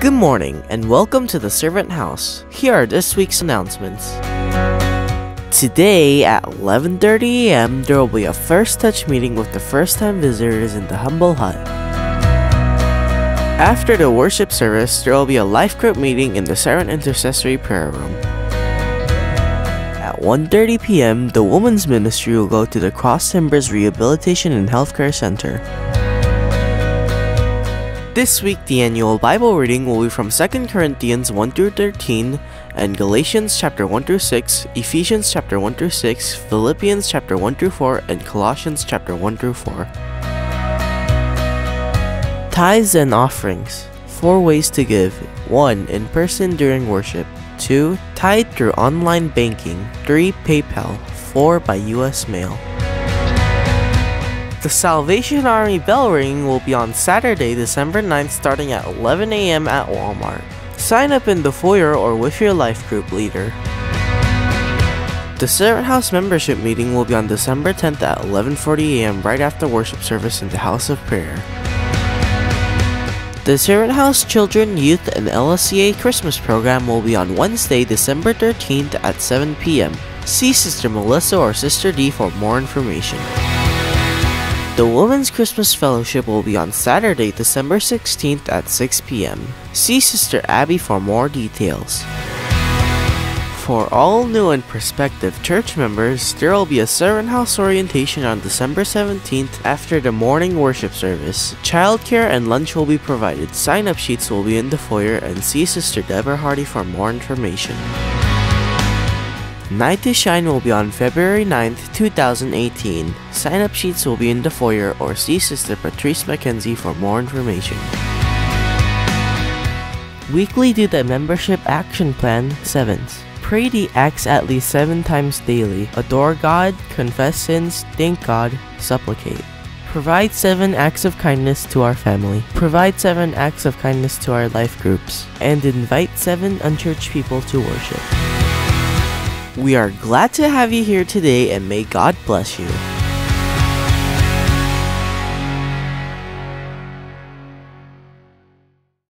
Good morning and welcome to the Servant House. Here are this week's announcements. Today at 11:30 a.m. there will be a first touch meeting with the first-time visitors in the Humble Hut. After the worship service, there will be a life group meeting in the Servant Intercessory Prayer Room. At 1:30 p.m., the women's ministry will go to the Cross Timbers Rehabilitation and Healthcare Center. This week, the annual Bible reading will be from 2 Corinthians 1 through 13 and Galatians chapter 1 through 6, Ephesians chapter 1 through 6, Philippians chapter 1 through 4, and Colossians chapter 1 through 4. Tithes and offerings. Four ways to give. 1. In person during worship. 2. Tithe through online banking. 3. PayPal. 4. By US mail. The Salvation Army bell ring will be on Saturday, December 9th starting at 11 a.m. at Walmart. Sign up in the foyer or with your life group leader. The Servant House membership meeting will be on December 10th at 11:40 a.m. right after worship service in the House of Prayer. The Servant House Children, Youth, and LSCA Christmas program will be on Wednesday, December 13th at 7 p.m. See Sister Melissa or Sister D for more information. The Women's Christmas Fellowship will be on Saturday, December 16th at 6 p.m. See Sister Abby for more details. For all new and prospective church members, there will be a Servant House orientation on December 17th after the morning worship service. Childcare and lunch will be provided. Sign up sheets will be in the foyer and see Sister Deborah Hardy for more information. Night to Shine will be on February 9th, 2018. Sign up sheets will be in the foyer or see Sister Patrice McKenzie for more information. Weekly Do the Membership Action Plan 7s. Pray the acts at least 7 times daily. Adore God, confess sins, thank God, supplicate. Provide 7 acts of kindness to our family. Provide 7 acts of kindness to our life groups. And invite 7 unchurched people to worship. We are glad to have you here today and may God bless you.